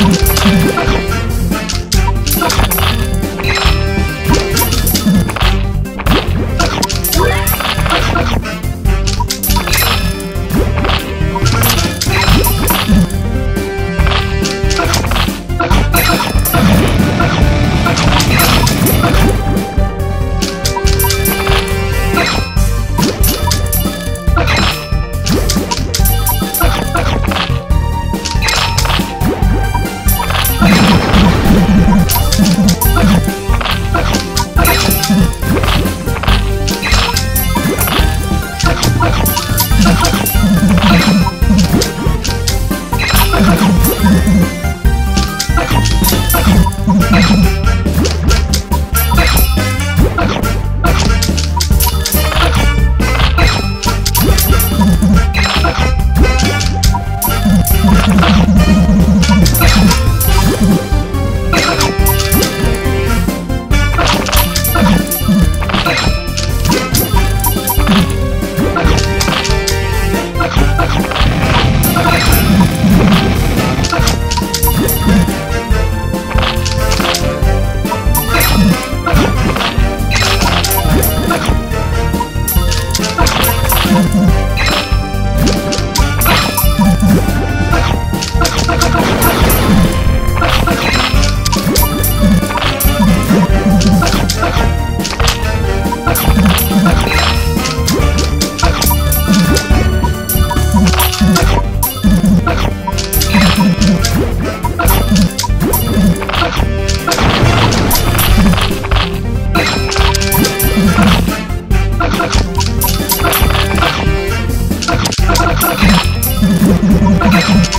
Thank you. Michael.